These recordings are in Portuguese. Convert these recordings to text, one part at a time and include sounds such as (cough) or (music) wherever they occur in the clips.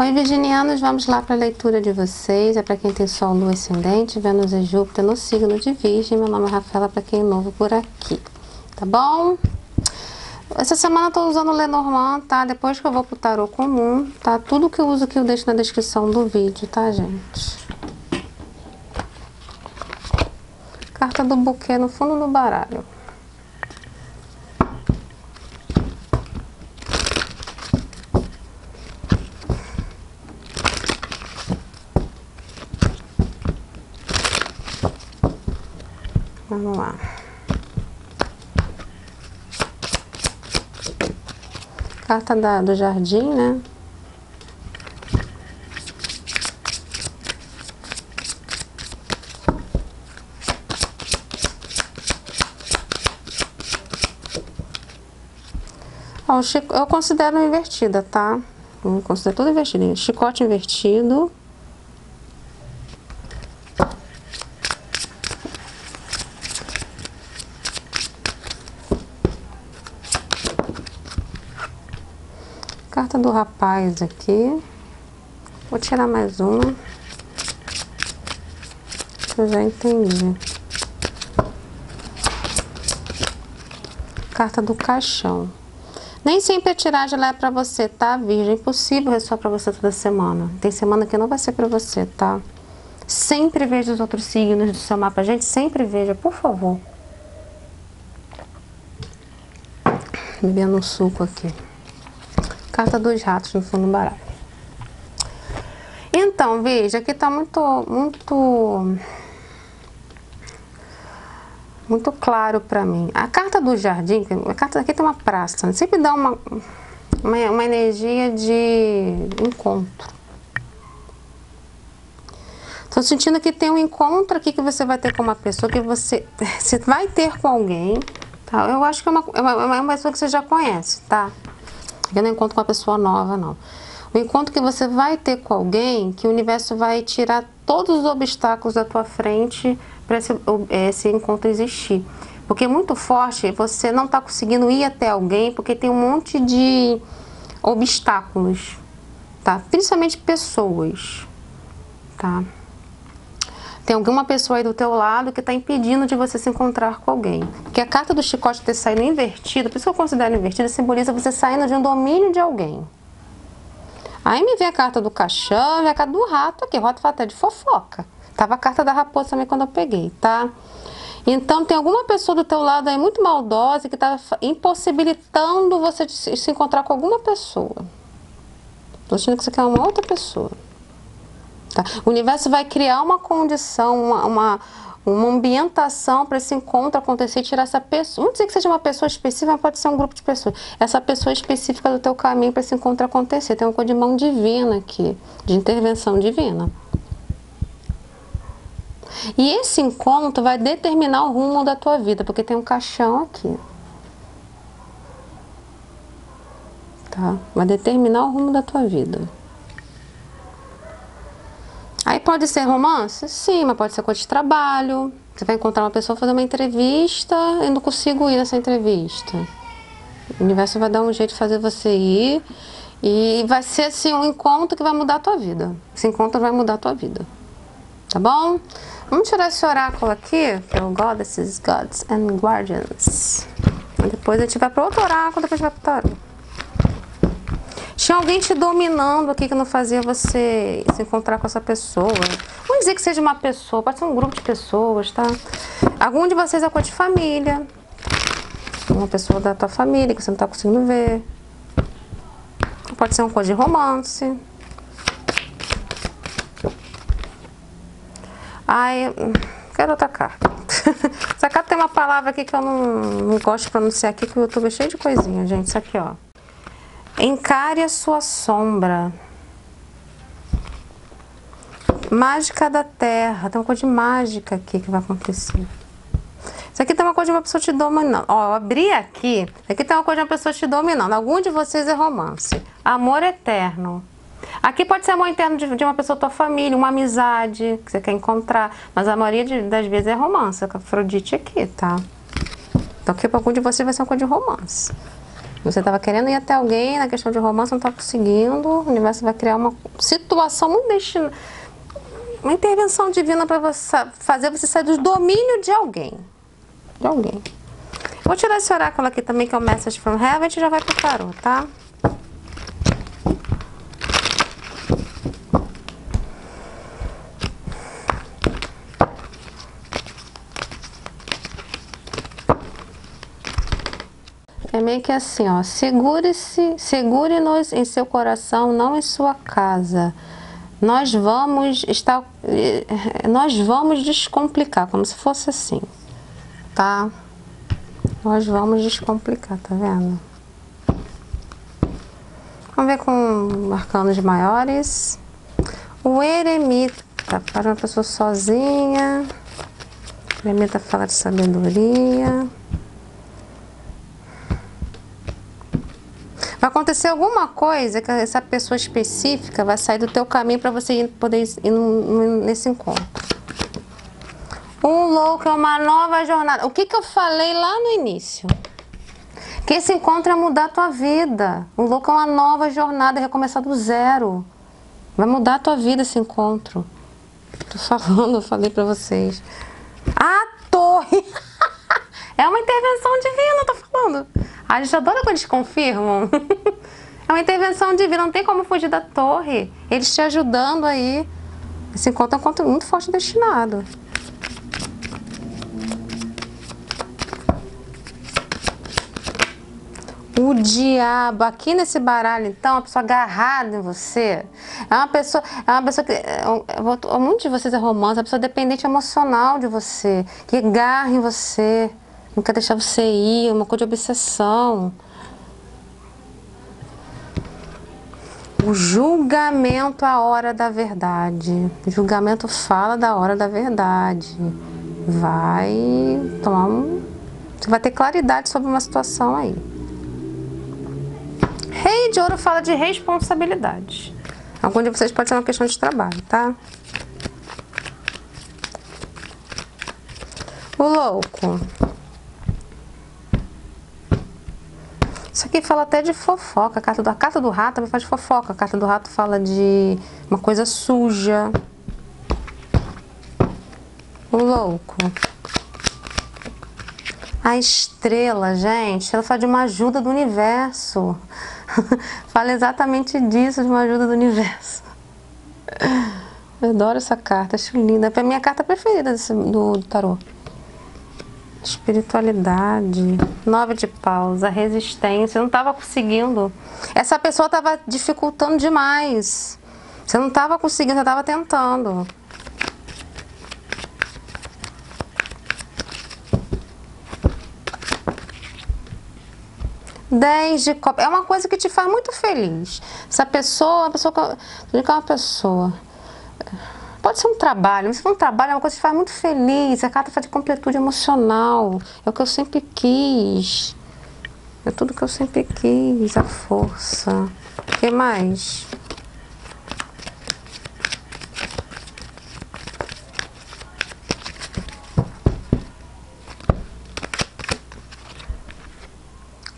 Oi, virginianos, vamos lá para a leitura de vocês. É para quem tem Sol, Lua, Ascendente, Vênus e Júpiter no signo de Virgem. Meu nome é Rafaela, para quem é novo por aqui. Tá bom? Essa semana eu estou usando o Lenormand, tá? Depois que eu vou pro tarô comum, tá? Tudo que eu uso aqui eu deixo na descrição do vídeo, tá, gente? Carta do buquê no fundo do baralho. Vamos lá. Carta da, do jardim, né? Ó, eu considero invertida, tá? Eu considero tudo invertido. Chicote invertido. Do rapaz aqui. Vou tirar mais uma. Eu já entendi. Carta do caixão. Nem sempre a tiragem lá é pra você, tá, Virgem? Impossível é só pra você toda semana. Tem semana que não vai ser pra você, tá? Sempre veja os outros signos do seu mapa. Gente, sempre veja, por favor. Bebendo um suco aqui. Carta dos ratos no fundo do baralho. Então, veja, aqui tá muito, muito, muito claro para mim. A carta do jardim, a carta aqui tem uma praça, né? sempre dá uma, uma, uma energia de encontro. Tô sentindo que tem um encontro aqui que você vai ter com uma pessoa que você, (laughs) você vai ter com alguém, tá? Eu acho que é uma, é uma, é uma pessoa que você já conhece, tá? Eu não encontro com uma pessoa nova, não. O encontro que você vai ter com alguém, que o universo vai tirar todos os obstáculos da tua frente para esse, esse encontro existir. Porque é muito forte, você não está conseguindo ir até alguém porque tem um monte de obstáculos, tá? Principalmente pessoas, tá? Tem alguma pessoa aí do teu lado que está impedindo de você se encontrar com alguém. Porque a carta do chicote ter saído invertida, por isso que eu considero invertida, simboliza você saindo de um domínio de alguém. Aí me vem a carta do caixão, vem a carta do rato aqui, o rato fala até de fofoca. Tava a carta da raposa também quando eu peguei, tá? Então tem alguma pessoa do teu lado aí muito maldosa que está impossibilitando você de se encontrar com alguma pessoa. Tô achando que você quer uma outra pessoa. Tá? O universo vai criar uma condição, uma, uma, uma ambientação para esse encontro acontecer e tirar essa pessoa. Vamos dizer que seja uma pessoa específica, mas pode ser um grupo de pessoas. Essa pessoa específica do teu caminho para esse encontro acontecer. Tem uma coisa de mão divina aqui, de intervenção divina. E esse encontro vai determinar o rumo da tua vida, porque tem um caixão aqui. Tá? Vai determinar o rumo da tua vida. Aí pode ser romance? Sim, mas pode ser coisa de trabalho. Você vai encontrar uma pessoa fazer uma entrevista, eu não consigo ir nessa entrevista. O universo vai dar um jeito de fazer você ir e vai ser assim um encontro que vai mudar a tua vida. Esse encontro vai mudar a tua vida. Tá bom? Vamos tirar esse oráculo aqui, que é o Goddesses, Gods and Guardians. Depois a gente vai para outro oráculo, depois a gente vai para o tarô. Tinha alguém te dominando aqui que não fazia você se encontrar com essa pessoa. Vamos dizer que seja uma pessoa, pode ser um grupo de pessoas, tá? Algum de vocês é coisa de família. Uma pessoa da tua família que você não está conseguindo ver. Pode ser uma coisa de romance. Ai, quero outra carta. (laughs) Essa carta tem uma palavra aqui que eu não, não gosto de pronunciar aqui, que o YouTube é cheio de coisinha, gente. Isso aqui, ó. Encare a sua sombra. Mágica da terra. Tem uma coisa de mágica aqui que vai acontecer. Isso aqui tem uma coisa de uma pessoa te dominando. Ó, eu abri aqui. Aqui tem uma coisa de uma pessoa te dominando. Algum de vocês é romance. Amor eterno. Aqui pode ser amor interno de, de uma pessoa da tua família, uma amizade que você quer encontrar. Mas a maioria de, das vezes é romance. A Afrodite aqui, tá? Então aqui para algum de vocês vai ser uma coisa de romance. Você estava querendo ir até alguém na questão de romance, não está conseguindo. O universo vai criar uma, situação muito destinada. Uma intervenção divina para fazer você sair do domínio de alguém. De alguém. Vou tirar esse oráculo aqui também, que é o Message from Heaven, gente já vai pro tarot, tá? Meio que assim, ó, segure-se, segure-nos em seu coração, não em sua casa. Nós vamos estar, eh, nós vamos descomplicar, como se fosse assim, tá? Nós vamos descomplicar, tá vendo? Vamos ver com arcanos maiores. O eremita, para uma pessoa sozinha. O eremita fala de sabedoria. Acontecer alguma coisa que essa pessoa específica vai sair do teu caminho para você poder ir nesse encontro. Um louco é uma nova jornada. O que, que eu falei lá no início? Que esse encontro é mudar a tua vida. Um louco é uma nova jornada, recomeçar do zero. Vai mudar a tua vida esse encontro. Tô (laughs) falando, eu falei para vocês. A torre! (laughs) é uma intervenção divina, tô falando. A gente adora quando eles confirmam. (laughs) é uma intervenção divina, não tem como fugir da torre. Eles te ajudando aí. Esse encontro é um encontro muito forte destinado. O diabo, aqui nesse baralho, então, uma pessoa agarrada em você. É uma pessoa, é uma pessoa que. É, muitos de vocês é romance, é uma pessoa dependente emocional de você, que agarra em você não quer deixar você ir, é uma coisa de obsessão. O julgamento a hora da verdade. O julgamento fala da hora da verdade. Vai tomar um... Você vai ter claridade sobre uma situação aí. Rei de ouro fala de responsabilidade. Algum de vocês pode ser uma questão de trabalho, tá? O louco. Aqui fala até de fofoca. A carta do, a carta do rato também fala de fofoca. A carta do rato fala de uma coisa suja. O louco. A estrela, gente, ela fala de uma ajuda do universo. (laughs) fala exatamente disso, de uma ajuda do universo. Eu adoro essa carta, acho linda. É a minha carta preferida desse, do, do tarô. Espiritualidade, nove de paus, a resistência, eu não estava conseguindo. Essa pessoa estava dificultando demais. Você não estava conseguindo, você estava tentando. Dez de copa. É uma coisa que te faz muito feliz. Essa pessoa, a pessoa que é uma pessoa Pode ser um trabalho, mas um trabalho é uma coisa que faz muito feliz, a carta faz de completude emocional, é o que eu sempre quis, é tudo que eu sempre quis, a força. O que mais?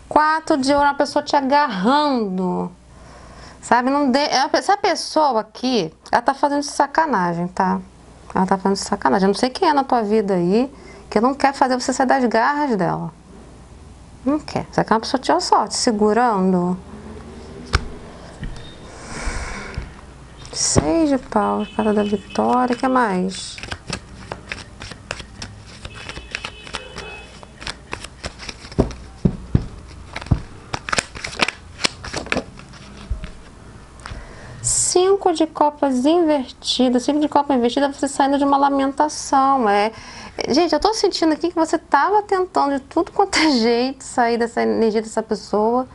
Quatro de ouro, uma pessoa te agarrando. Sabe, não de... essa pessoa aqui, ela tá fazendo sacanagem, tá? Ela tá fazendo sacanagem. Eu não sei quem é na tua vida aí que não quer fazer você sair das garras dela. Não quer. Você quer uma pessoa te, só, te segurando. Seis de pau, cara da vitória, o que mais? De copas invertida, cinco de copa invertida, você saindo de uma lamentação. É, gente, eu tô sentindo aqui que você tava tentando de tudo quanto é jeito sair dessa energia dessa pessoa.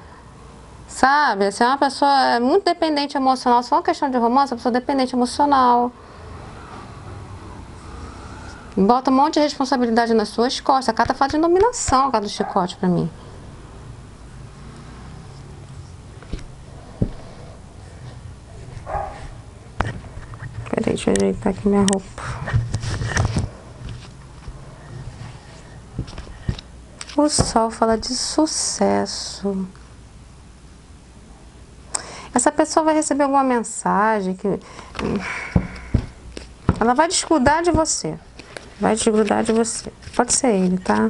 Sabe? Você é uma pessoa muito dependente emocional. Só uma questão de romance, uma pessoa dependente emocional. Bota um monte de responsabilidade nas suas costas. A carta fala de dominação, a carta do chicote pra mim. Deixa eu ajeitar aqui minha roupa. O sol fala de sucesso. Essa pessoa vai receber alguma mensagem que. Ela vai desgrudar de você. Vai desgrudar de você. Pode ser ele, tá?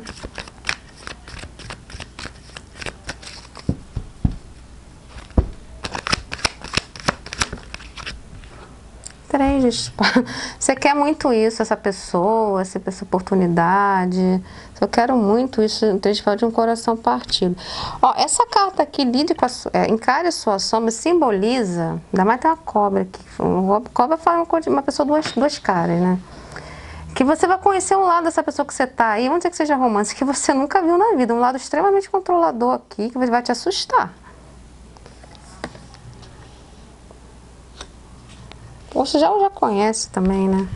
Espadas. (laughs) Você quer muito isso, essa pessoa, essa, oportunidade. Eu quero muito isso, três de de um coração partido. Ó, essa carta aqui, lide com a, é, encare a sua sombra, simboliza, ainda mais tem uma cobra aqui. Uma cobra fala uma, uma pessoa duas, duas caras, né? Que você vai conhecer um lado dessa pessoa que você tá aí, vamos dizer que seja romance, que você nunca viu na vida. Um lado extremamente controlador aqui, que vai te assustar. Você já, já conhece também, né?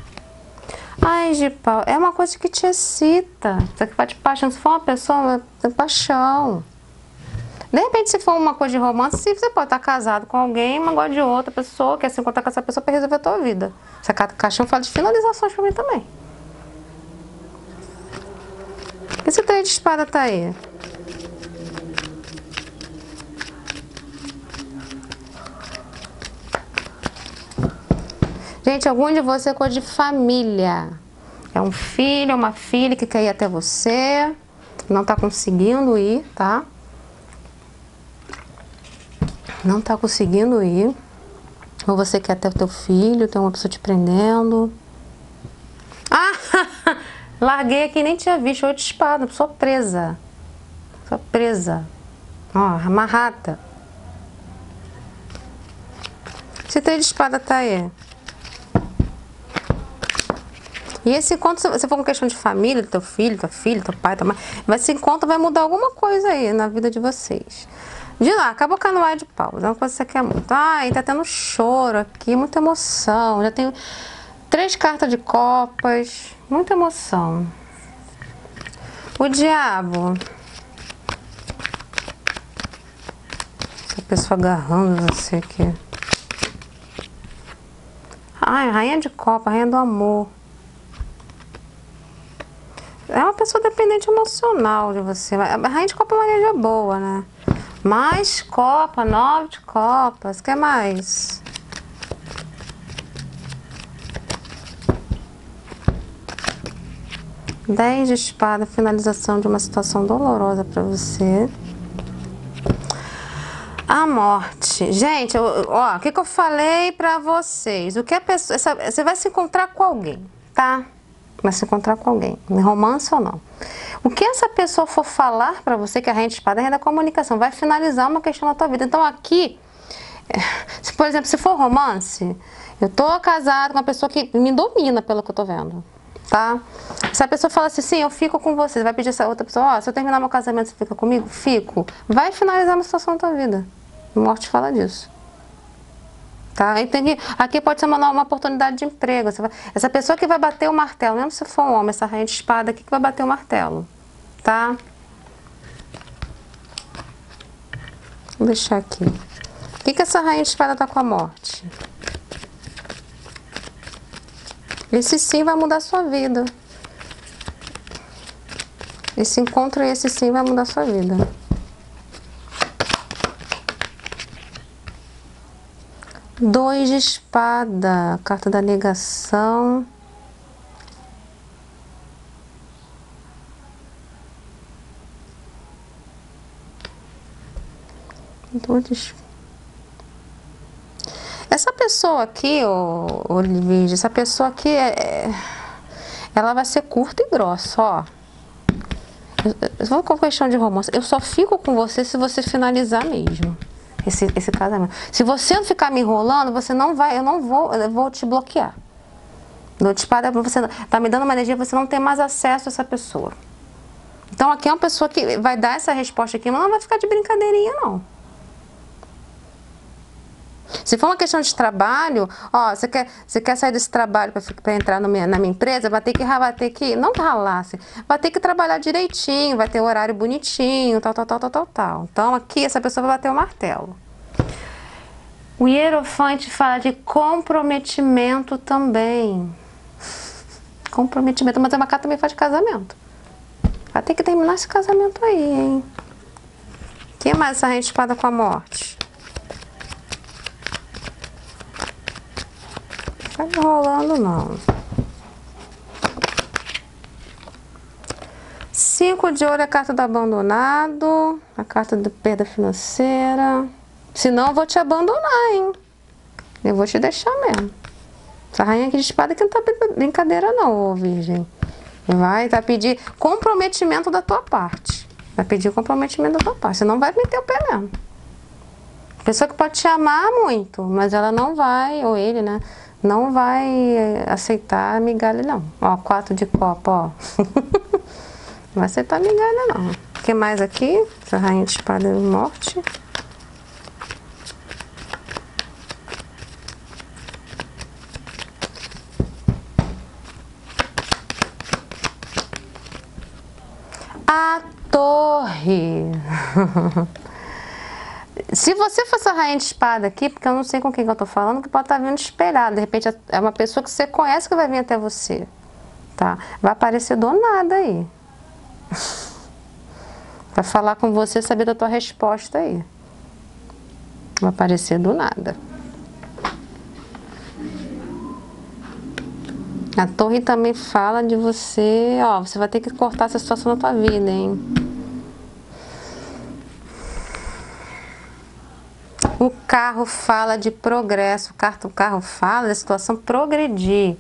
Ai, de pau, é uma coisa que te excita. Você que te paixão. Se for uma pessoa, tem paixão. De repente, se for uma coisa de romance, você pode estar casado com alguém, mas gosta de outra pessoa, quer se encontrar com essa pessoa para resolver a tua vida. Essa caixão fala de finalizações para mim também. Esse trem de espada tá aí. Gente, algum de vocês é coisa de família. É um filho, uma filha que quer ir até você, não tá conseguindo ir, tá? Não tá conseguindo ir. Ou você quer até o teu filho, tem uma pessoa te prendendo. Ah! (laughs) Larguei aqui nem tinha visto. Oito espada, sou presa. Sou presa. Ó, amarrada. Esse três de espada tá aí. E esse encontro, se for uma questão de família, do teu filho, tua filha, teu pai, tua mãe, esse encontro vai mudar alguma coisa aí na vida de vocês. De lá, acabou com a de pau, é uma coisa que você quer muito. Ai, tá tendo choro aqui, muita emoção. Já tenho três cartas de copas, muita emoção. O diabo. Essa pessoa agarrando você aqui. Ai, rainha de copa, rainha do amor. É uma pessoa dependente emocional de você. A rainha de copa é uma energia boa, né? Mais copa, nove de copas. Quer mais? Dez de espada, finalização de uma situação dolorosa para você. A morte. Gente, ó, o que, que eu falei para vocês? O que a pessoa. Essa, você vai se encontrar com alguém, tá? Vai se encontrar com alguém, romance ou não. O que essa pessoa for falar para você, que a renda espada é da comunicação, vai finalizar uma questão na tua vida. Então aqui, se, por exemplo, se for romance, eu tô casado com uma pessoa que me domina pelo que eu tô vendo. Tá? Se a pessoa fala assim, sim, eu fico com você, vai pedir essa outra pessoa, ó, oh, se eu terminar meu casamento, você fica comigo? Fico. Vai finalizar uma situação na tua vida. A morte fala disso. Tá? Que, aqui pode ser uma, uma oportunidade de emprego. Essa pessoa que vai bater o martelo, mesmo se for um homem, essa rainha de espada aqui que vai bater o martelo. Tá? Vou deixar aqui. O que, que essa rainha de espada tá com a morte? Esse sim vai mudar a sua vida. Esse encontro e esse sim vai mudar a sua vida. Dois de espada, carta da negação. Dois Essa pessoa aqui, ô, Olivier, essa pessoa aqui, é, é, ela vai ser curta e grossa, ó. Vamos com questão de romance. Eu só fico com você se você finalizar mesmo esse, esse casamento. Se você não ficar me enrolando, você não vai, eu não vou, eu vou te bloquear. Dou de espada você tá me dando uma energia, você não tem mais acesso a essa pessoa. Então aqui é uma pessoa que vai dar essa resposta aqui, mas não vai ficar de brincadeirinha não. Se for uma questão de trabalho, ó, você quer, você quer sair desse trabalho para entrar minha, na minha empresa, vai ter que vai ter que não ralar, assim, vai ter que trabalhar direitinho, vai ter horário bonitinho, tal, tal, tal, tal, tal, tal. Então aqui essa pessoa vai bater o martelo. O hierofante fala de comprometimento também. (laughs) Comprometimento, mas a Macá também faz de casamento. Vai ter que terminar esse casamento aí, hein? Quem mais essa gente espada com a morte? Tá enrolando não. Cinco de ouro é a carta do abandonado, a carta da perda financeira. Senão eu vou te abandonar, hein? Eu vou te deixar mesmo. Essa rainha aqui de espada que não tá brincadeira não, ô virgem. Vai, tá pedir comprometimento da tua parte. Vai pedir comprometimento da tua parte. Você não vai meter o pé mesmo. Pessoa que pode te amar muito, mas ela não vai, ou ele, né? Não vai aceitar migalha, não. Ó, quatro de copa, ó. (laughs) não vai aceitar migalha, não. O que mais aqui? Essa rainha de espada de morte. A torre. (laughs) Se você fosse a rainha de espada aqui, porque eu não sei com quem que eu tô falando, que pode estar tá vindo espelhado. De repente é uma pessoa que você conhece que vai vir até você. Tá? Vai aparecer do nada aí. (laughs) Vai falar com você, saber da tua resposta aí. Vai aparecer do nada. A torre também fala de você, ó, você vai ter que cortar essa situação na tua vida, hein? O carro fala de progresso, o carro fala da situação progredir.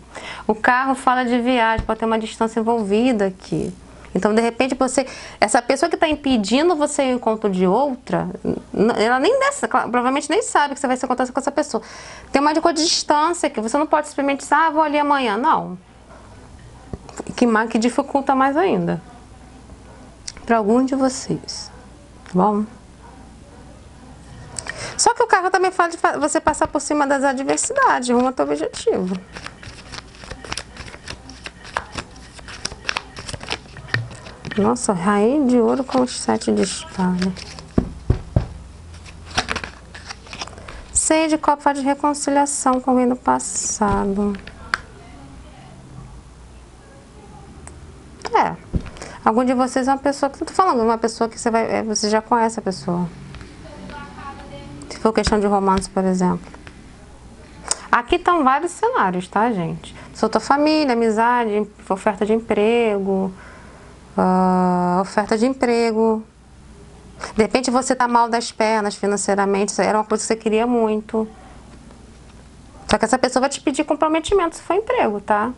O carro fala de viagem, pode ter uma distância envolvida aqui. Então, de repente, você, essa pessoa que está impedindo você o encontro de outra, ela nem dessa, provavelmente nem sabe que você vai se encontrar com essa pessoa. Tem uma de distância que você não pode simplesmente ah, vou ali amanhã. Não. Que, que dificulta mais ainda. Para algum de vocês. Tá bom? Só que o carro também fala de você passar por cima das adversidades, rumo ao teu objetivo. Nossa, rainha de ouro com os sete de espada. Seis de copa de reconciliação com o do passado. É. Algum de vocês é uma pessoa que eu tô falando, uma pessoa que você vai, é, você já conhece a pessoa. For questão de romance, por exemplo. Aqui estão vários cenários, tá, gente? Sou tua família, amizade, oferta de emprego, uh, oferta de emprego. De repente você está mal das pernas financeiramente, era uma coisa que você queria muito. Só que essa pessoa vai te pedir comprometimento se for emprego, tá?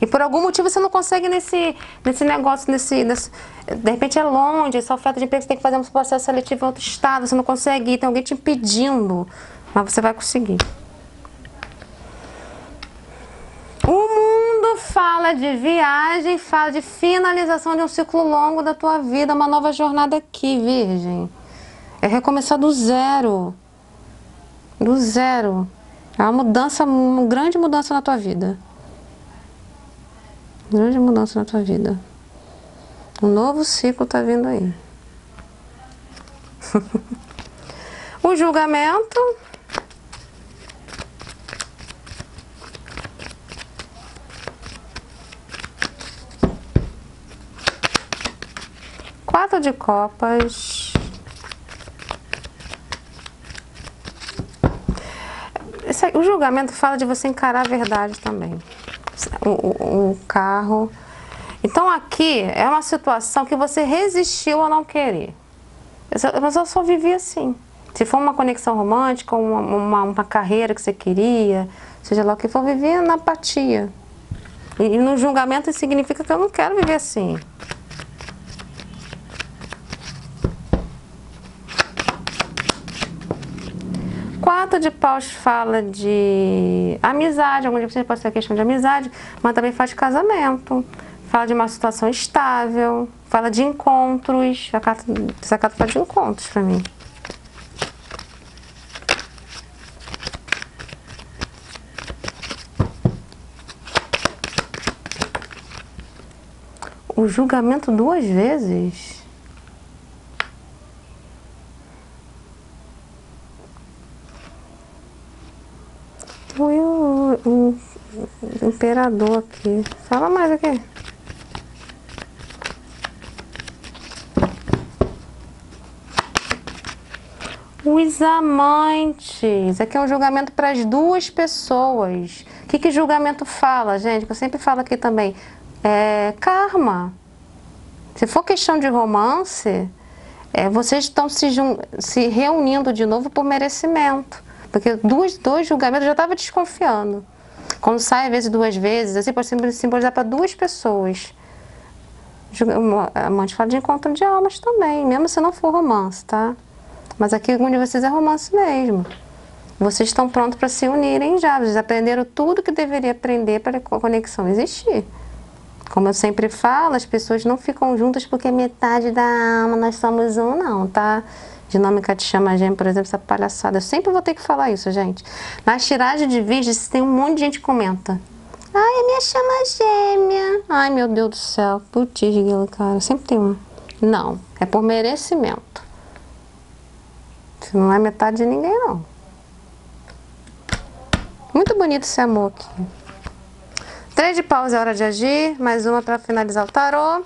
E por algum motivo você não consegue nesse, nesse negócio, nesse, nesse, de repente é longe, essa oferta de emprego você tem que fazer um processo seletivo em outro estado, você não consegue ir, tem alguém te impedindo, mas você vai conseguir. O mundo fala de viagem, fala de finalização de um ciclo longo da tua vida, uma nova jornada aqui, Virgem. É recomeçar do zero. Do zero. É uma mudança, uma grande mudança na tua vida. Grande mudança na tua vida. Um novo ciclo tá vindo aí. o (laughs) julgamento Quatro de copas. O julgamento fala de você encarar a verdade também. O, o, carro. Então aqui é uma situação que você resistiu a não querer. Mas eu só vivi assim. Se for uma conexão romântica, uma, uma, uma carreira que você queria, seja lá o que for, viver na apatia. E, e no julgamento significa que eu não quero viver assim. Quatro de paus fala de amizade, algum dia você pode ser questão de amizade, mas também fala de casamento, fala de uma situação estável, fala de encontros, a carta, essa carta fala de encontros para mim. O julgamento duas vezes? Imperador aqui. Fala mais aqui. Os amantes. Aqui é um julgamento para as duas pessoas. O que, que julgamento fala, gente? Que eu sempre falo aqui também. É karma. Se for questão de romance, é, vocês estão se, se reunindo de novo por merecimento. Porque dois, dois julgamentos eu já estava desconfiando. Quando sai, às vezes, duas vezes, assim, pode simbolizar para duas pessoas. Amante fala de encontro de almas também, mesmo se não for romance, tá? Mas aqui algum de vocês é romance mesmo. Vocês estão prontos para se unirem já. Vocês aprenderam tudo que deveria aprender para a conexão existir. Como eu sempre falo, as pessoas não ficam juntas porque metade da alma nós somos um, não, tá? Dinâmica de chama gêmea, por exemplo, essa palhaçada. Eu sempre vou ter que falar isso, gente. Nas tiragens de vídeos, tem um monte de gente que comenta. Ai, a minha chama gêmea. Ai, meu Deus do céu. Putz, cara. Sempre tem um. Não, é por merecimento. Não é metade de ninguém, não. Muito bonito esse amor aqui. Três de paus é hora de agir. Mais uma para finalizar o tarô.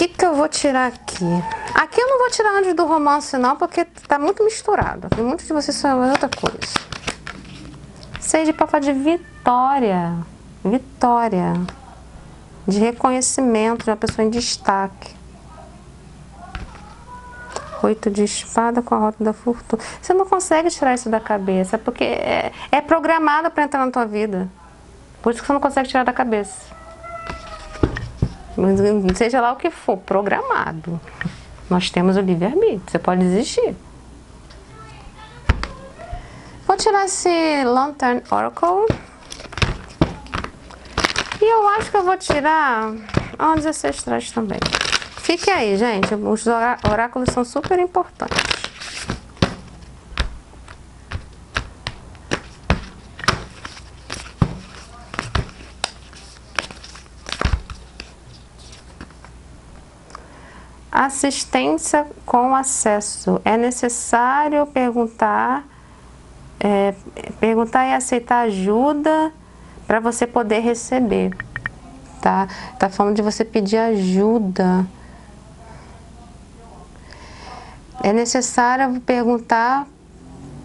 Que, que eu vou tirar aqui? Aqui eu não vou tirar antes do romance, não, porque tá muito misturado. Muitos de vocês são outra coisa. Seis de papo de vitória. Vitória. De reconhecimento de uma pessoa em destaque. Oito de espada com a rota da fortuna. Você não consegue tirar isso da cabeça, porque é, é programado para entrar na tua vida. Por isso que você não consegue tirar da cabeça. Seja lá o que for, programado. Nós temos o livre-arbítrio, você pode desistir. Vou tirar esse Lantern Oracle. E eu acho que eu vou tirar 16 trás também. Fique aí, gente. Os oráculos são super importantes. Assistência com acesso. É necessário perguntar, é, perguntar e aceitar ajuda para você poder receber. Tá? Tá falando de você pedir ajuda. É necessário perguntar,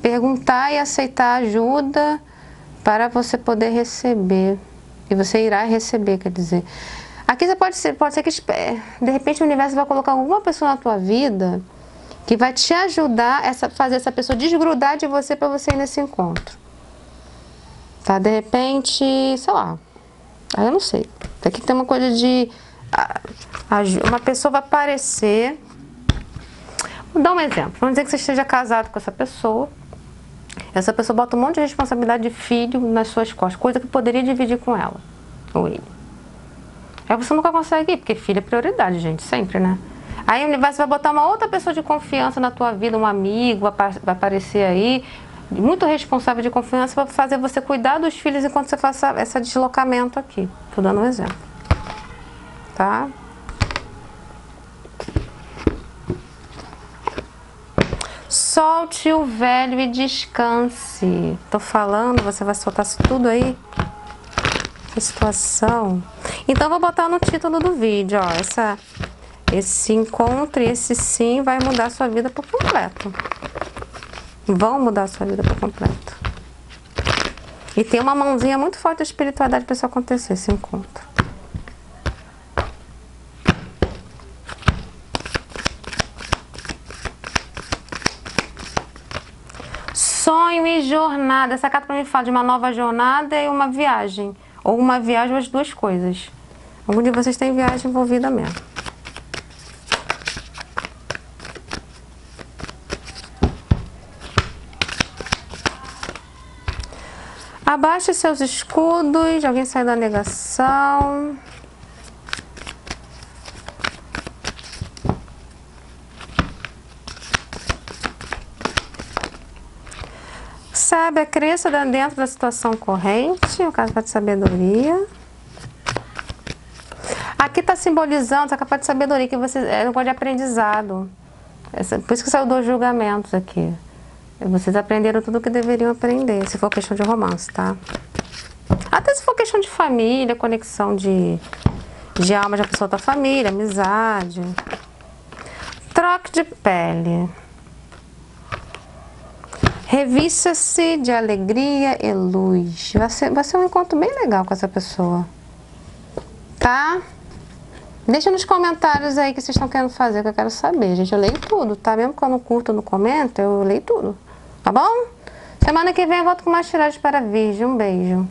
perguntar e aceitar ajuda para você poder receber. E você irá receber, quer dizer. Aqui você pode ser, pode ser que de repente o universo vai colocar alguma pessoa na tua vida que vai te ajudar a fazer essa pessoa desgrudar de você para você ir nesse encontro. Tá? De repente, sei lá. Aí eu não sei. Aqui tem uma coisa de. Uma pessoa vai aparecer Vou dar um exemplo. Vamos dizer que você esteja casado com essa pessoa. Essa pessoa bota um monte de responsabilidade de filho nas suas costas, coisa que poderia dividir com ela ou ele. Aí você nunca consegue ir, porque filho é prioridade, gente, sempre, né? Aí universo vai botar uma outra pessoa de confiança na tua vida, um amigo, vai aparecer aí, muito responsável de confiança, para fazer você cuidar dos filhos enquanto você faça esse deslocamento aqui. Tô dando um exemplo. Tá? Solte o velho e descanse. Tô falando, você vai soltar isso tudo aí? Que situação. Então, vou botar no título do vídeo, ó. Essa, esse encontro e esse sim vai mudar sua vida por completo. Vão mudar sua vida por completo. E tem uma mãozinha muito forte da espiritualidade para isso acontecer, esse encontro. sonho e jornada. Essa carta para mim fala de uma nova jornada e uma viagem. Ou uma viagem ou as duas coisas. Algum de vocês tem viagem envolvida mesmo. Abaixe seus escudos, alguém sai da negação. Sabe, cresça dentro da situação corrente, o caso de sabedoria. Aqui está simbolizando essa capa de sabedoria que você é um negócio de aprendizado. Essa, por isso que saiu dois julgamentos aqui. Vocês aprenderam tudo o que deveriam aprender, se for questão de romance, tá? Até se for questão de família, conexão de, de alma de uma pessoa da família, amizade. Troque de pele. Revista-se de alegria e luz. Vai ser, vai ser um encontro bem legal com essa pessoa. Tá? Deixa nos comentários aí que vocês estão querendo fazer, que eu quero saber, gente. Eu leio tudo, tá? Mesmo que eu não curto, não comento, eu leio tudo. Tá bom? Semana que vem eu volto com mais tiragens para vídeo. Um beijo.